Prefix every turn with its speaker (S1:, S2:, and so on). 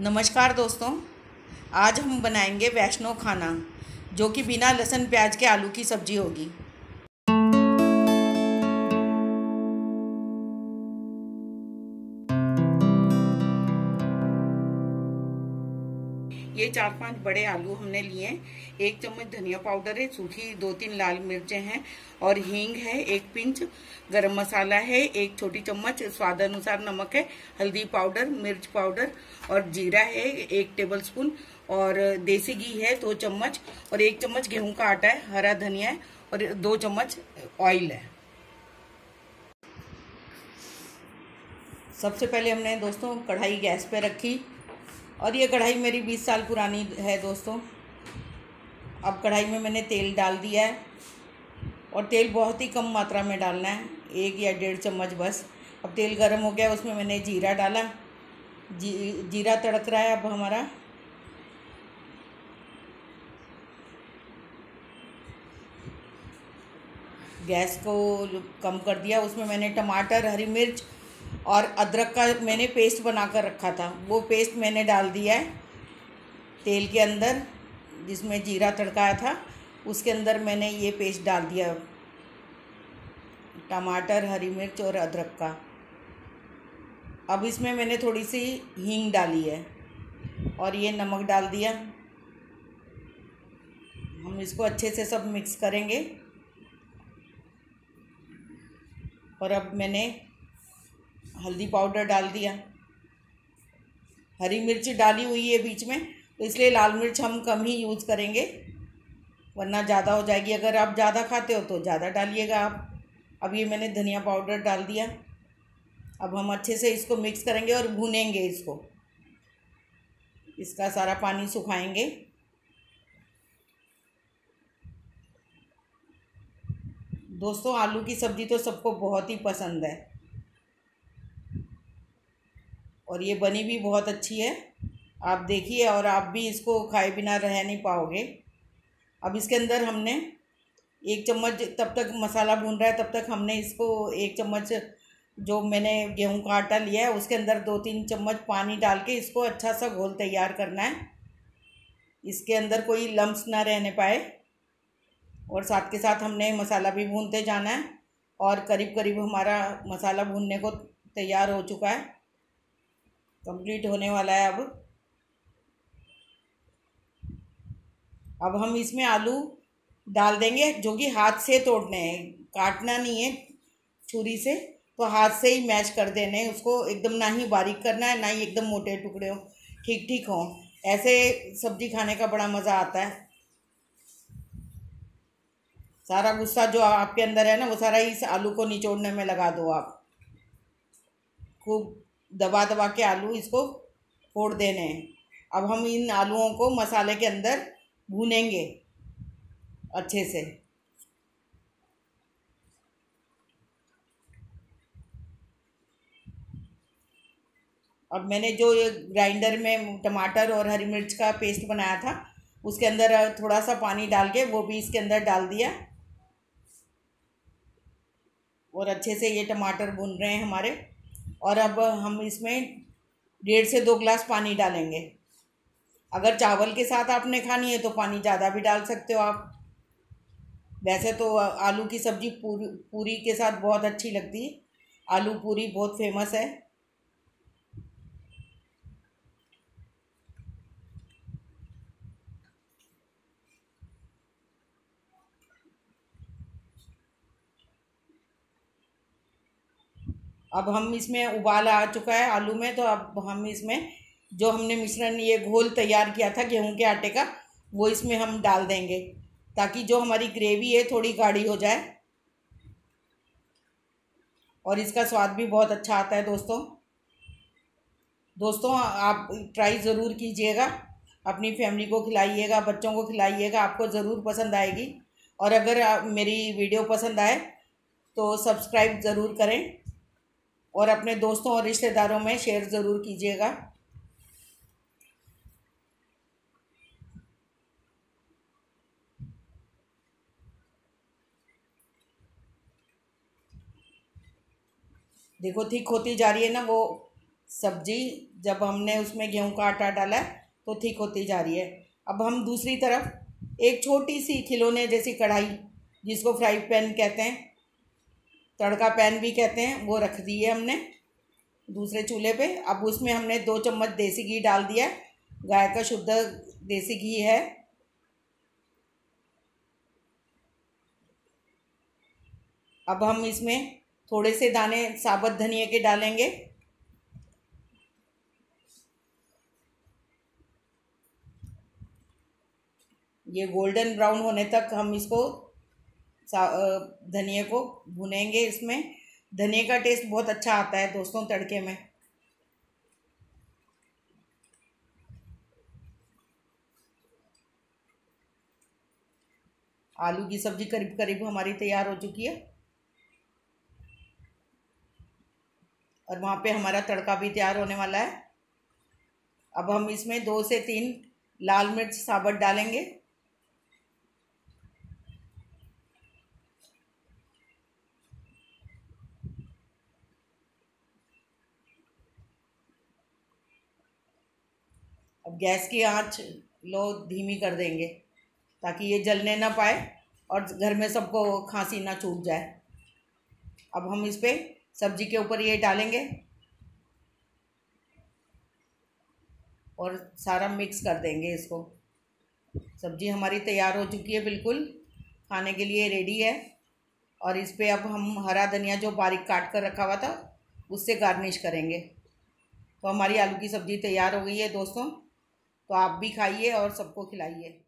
S1: नमस्कार दोस्तों, आज हम बनाएँगे वैष्णो खाना, जो कि बिना लहसुन प्याज के आलू की सब्ज़ी होगी। ये चार पाँच बड़े आलू हमने लिए एक चम्मच धनिया पाउडर है, सूखी दो तीन लाल मिर्चें हैं और हींग है, एक पिंच। गरम मसाला है, एक छोटी चम्मच। स्वाद अनुसार नमक है, हल्दी पाउडर, मिर्च पाउडर और जीरा है, एक टेबल स्पून और देसी घी है, दो चम्मच। और एक चम्मच गेहूँ का आटा है, हरा धनिया है और दो चम्मच ऑयल है। सबसे पहले हमने दोस्तों कढ़ाई गैस पे रखी। और ये कढ़ाई मेरी बीस साल पुरानी है दोस्तों। अब कढ़ाई में मैंने तेल डाल दिया है और तेल बहुत ही कम मात्रा में डालना है, एक या डेढ़ चम्मच बस। अब तेल गर्म हो गया, उसमें मैंने जीरा डाला। जी, जीरा तड़क रहा है अब हमारा। गैस को कम कर दिया, उसमें मैंने टमाटर, हरी मिर्च और अदरक का मैंने पेस्ट बना कर रखा था। वो पेस्ट मैंने डाल दिया है तेल के अंदर, जिसमें जीरा तड़काया था। उसके अंदर मैंने ये पेस्ट डाल दिया। टमाटर, हरी मिर्च और अदरक का। अब इसमें मैंने थोड़ी सी हींग डाली है और ये नमक डाल दिया। हम इसको अच्छे से सब मिक्स करेंगे। और अब मैंने हल्दी पाउडर डाल दिया। हरी मिर्च डाली हुई है बीच में तो इसलिए लाल मिर्च हम कम ही यूज़ करेंगे, वरना ज़्यादा हो जाएगी। अगर आप ज़्यादा खाते हो तो ज़्यादा डालिएगा आप। अब ये मैंने धनिया पाउडर डाल दिया। अब हम अच्छे से इसको मिक्स करेंगे और भूनेंगे इसको। इसका सारा पानी सुखाएँगे। दोस्तों, आलू की सब्ज़ी तो सबको बहुत ही पसंद है। और ये बनी भी बहुत अच्छी है। आप देखिए और आप भी इसको खाए बिना रह नहीं पाओगे। अब इसके अंदर हमने एक चम्मच तब तक मसाला भून रहा है, तब तक हमने इसको एक चम्मच जो मैंने गेहूँ का आटा लिया है, उसके अंदर दो तीन चम्मच पानी डाल के इसको अच्छा सा घोल तैयार करना है। इसके अंदर कोई लम्स ना रहने पाए और साथ के साथ हमने मसाला भी भूनते जाना है और करीब करीब हमारा मसाला भूनने को तैयार हो चुका है। कंप्लीट होने वाला है अब। अब हम इसमें आलू डाल देंगे, जो कि हाथ से तोड़ने हैं। काटना नहीं है छुरी से तो हाथ से ही मैच कर देने हैं। उसको एकदम ना ही बारीक करना है, ना ही एकदम मोटे टुकड़े हो, ठीक ठीक हो। ऐसे सब्ज़ी खाने का बड़ा मज़ा आता है। सारा गुस्सा जो आपके अंदर है ना, वो सारा इस आलू को निचोड़ने में लगा दो आप। खूब दबा दबा के आलू इसको फोड़ देने हैं। अब हम इन आलूओं को मसाले के अंदर भूनेंगे अच्छे से। अब मैंने जो ये ग्राइंडर में टमाटर और हरी मिर्च का पेस्ट बनाया था, उसके अंदर थोड़ा सा पानी डाल के वो भी इसके अंदर डाल दिया। और अच्छे से ये टमाटर भून रहे हैं हमारे। और अब हम इसमें डेढ़ से दो ग्लास पानी डालेंगे। अगर चावल के साथ आपने खानी है तो पानी ज़्यादा भी डाल सकते हो आप। वैसे तो आलू की सब्ज़ी पूरी पूरी के साथ बहुत अच्छी लगती है। आलू पूरी बहुत फ़ेमस है। अब हम इसमें उबाल आ चुका है आलू में तो अब हम इसमें जो हमने मिश्रण ये घोल तैयार किया था गेहूँ के आटे का, वो इसमें हम डाल देंगे, ताकि जो हमारी ग्रेवी है थोड़ी गाढ़ी हो जाए। और इसका स्वाद भी बहुत अच्छा आता है दोस्तों। दोस्तों, आप ट्राई ज़रूर कीजिएगा, अपनी फैमिली को खिलाइएगा, बच्चों को खिलाइएगा, आपको ज़रूर पसंद आएगी। और अगर मेरी वीडियो पसंद आए तो सब्सक्राइब ज़रूर करें। और अपने दोस्तों और रिश्तेदारों में शेयर ज़रूर कीजिएगा। देखो थिक होती जा रही है ना वो सब्ज़ी। जब हमने उसमें गेहूँ का आटा डाला तो ठीक होती जा रही है। अब हम दूसरी तरफ़ एक छोटी सी खिलौने जैसी कढ़ाई, जिसको फ्राई पैन कहते हैं तड़का पैन भी कहते हैं, वो रख दी है हमने दूसरे चूल्हे पे। अब उसमें हमने दो चम्मच देसी घी डाल दिया गाय का शुद्ध देसी घी है। अब हम इसमें थोड़े से दाने, साबुत धनिया के डालेंगे। ये गोल्डन ब्राउन होने तक हम इसको धनिया को भुनेंगे इसमें। धनिया का टेस्ट बहुत अच्छा आता है दोस्तों तड़के में। आलू की सब्ज़ी करीब करीब हमारी तैयार हो चुकी है। और वहाँ पे हमारा तड़का भी तैयार होने वाला है। अब हम इसमें दो से तीन लाल मिर्च साबुत डालेंगे। अब गैस की आँच लो, धीमी कर देंगे, ताकि ये जलने ना पाए और घर में सबको खांसी ना छूट जाए। अब हम इस पर सब्ज़ी के ऊपर ये डालेंगे और सारा मिक्स कर देंगे इसको। सब्ज़ी हमारी तैयार हो चुकी है, बिल्कुल खाने के लिए रेडी है। और इस पर अब हम हरा धनिया जो बारीक काट कर रखा हुआ था, उससे गार्निश करेंगे। तो हमारी आलू की सब्ज़ी तैयार हो गई है, दोस्तों। तो आप भी खाइए और सबको खिलाइए।